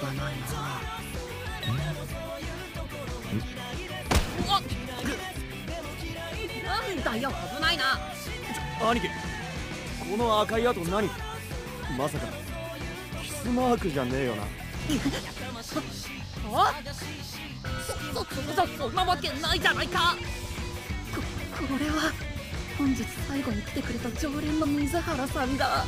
がないなうわっなんだよ危ないな。兄貴この赤い跡何？まさかキスマークじゃねえよな。あ？そそそそんなわけないじゃないか。ここれは本日最後に来てくれた常連の水原さんだ